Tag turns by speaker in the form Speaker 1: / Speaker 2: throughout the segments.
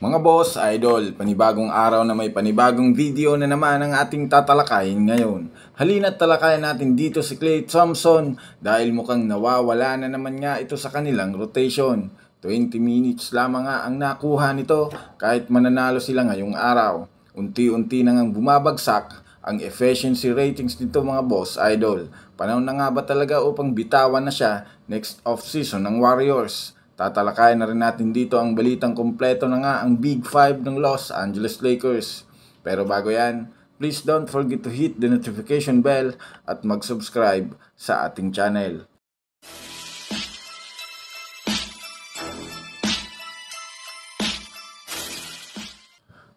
Speaker 1: Mga boss, idol, panibagong araw na may panibagong video na naman ang ating tatalakayin ngayon. Halina't talakayan natin dito si Clay Thompson dahil mukhang nawawala na naman nga ito sa kanilang rotation. 20 minutes lamang nga ang nakuha nito kahit mananalo sila ngayong araw. Unti-unti na ngang bumabagsak ang efficiency ratings nito mga boss idol. Panahon na nga ba talaga upang bitawan na siya next off-season ng Warriors? Tatalakayan na rin natin dito ang balitang kompleto na nga ang Big 5 ng Los Angeles Lakers. Pero bago yan, please don't forget to hit the notification bell at mag-subscribe sa ating channel.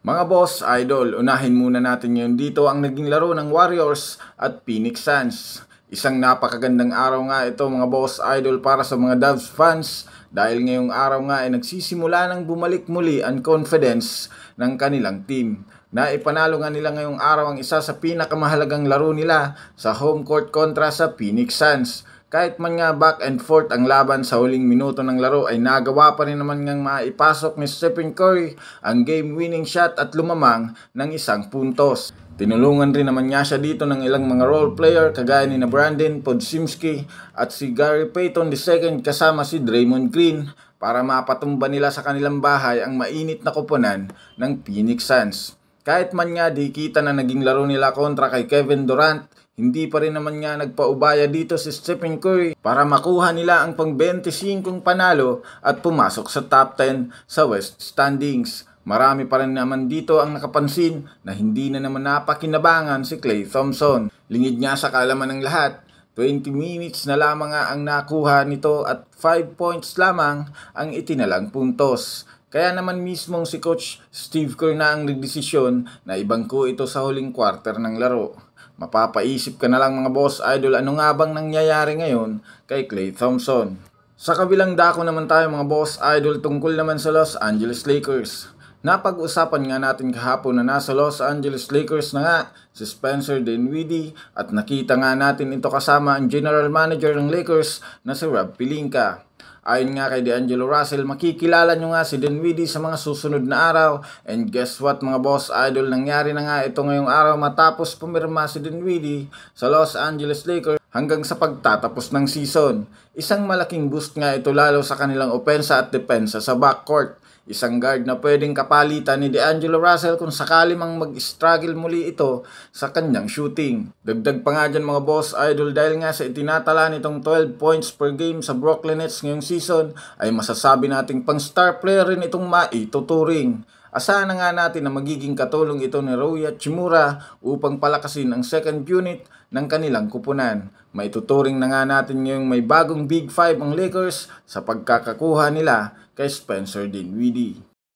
Speaker 1: Mga boss, idol, unahin muna natin ngayon dito ang naging laro ng Warriors at Phoenix Suns. Isang napakagandang araw nga ito mga boss idol para sa mga Dubs fans dahil ngayong araw nga ay nagsisimula ng bumalik muli ang confidence ng kanilang team. Na ipanalo nga nila ngayong araw ang isa sa pinakamahalagang laro nila sa home court kontra sa Phoenix Suns. Kahit man nga back and forth ang laban sa huling minuto ng laro ay nagawa pa rin naman ngang maipasok ni Stephen Curry ang game-winning shot at lumamang ng isang puntos. Tinulungan rin naman niya siya dito ng ilang mga role player kagaya ni na Brandon Podsimski at si Gary Payton II kasama si Draymond Green para mapatumba nila sa kanilang bahay ang mainit na koponan ng Phoenix Suns. Kahit man nga di kita na naging laro nila kontra kay Kevin Durant, hindi pa rin naman nga nagpaubaya dito si Stephen Curry para makuha nila ang pang 25 panalo at pumasok sa top 10 sa West Standings. Marami pa rin naman dito ang nakapansin na hindi na naman napakinabangan si Clay Thompson. Lingid niya sa kalaman ng lahat, 20 minutes na lamang nga ang nakuha nito at 5 points lamang ang itinalang puntos. Kaya naman mismong si Coach Steve Kerr na ang nagdesisyon na ibangko ito sa huling quarter ng laro. Mapapaisip ka na lang mga boss idol ano nga bang nangyayari ngayon kay Clay Thompson. Sa kabilang dako naman tayo mga boss idol tungkol naman sa Los Angeles Lakers. Napag-usapan nga natin kahapon na nasa Los Angeles Lakers na nga si Spencer Dinwiddie at nakita nga natin ito kasama ang general manager ng Lakers na si Rob Pelinka. Ayon nga kay D'Angelo Russell, makikilala nyo nga si Dinwiddie sa mga susunod na araw. And guess what mga boss idol, nangyari na nga ito ngayong araw matapos pumirma si Dinwiddie sa Los Angeles Lakers hanggang sa pagtatapos ng season. Isang malaking boost nga ito lalo sa kanilang opensa at depensa sa backcourt. Isang guard na pwedeng kapalitan ni D'Angelo Russell kung sakali mang mag-struggle muli ito sa kanyang shooting. Dagdag pa nga dyan mga boss idol dahil nga sa itinatala nitong 12 points per game sa Brooklyn Nets ngayong season ay masasabi nating pang star player rin itong maituturing. Asahan na nga natin na magiging katulong ito ni Roya Chimura upang palakasin ang second unit ng kanilang kupunan. Maituturing na nga natin ngayong may bagong Big 5 ang Lakers sa pagkakakuha nila kay Spencer Dinwiddie.